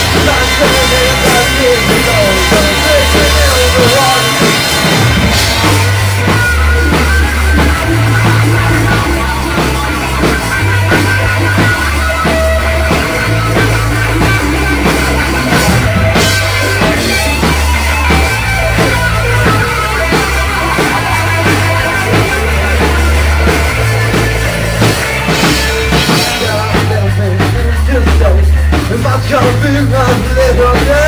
If I be my little girl